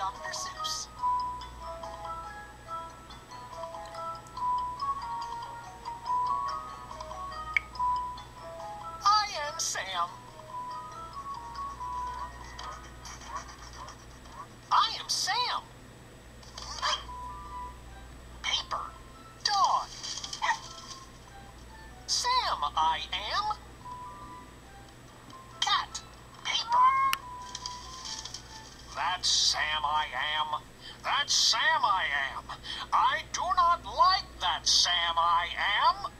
Dr. Seuss. I am Sam. I am Sam. Paper. Dog. Sam, I am. That's Sam, I am. That's Sam, I am. I do not like that Sam, I am.